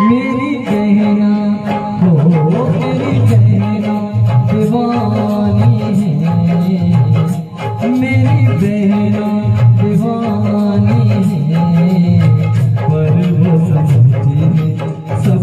मेरी बहिया हो चा रानी सब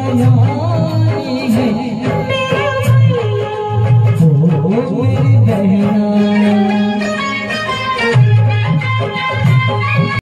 Oh,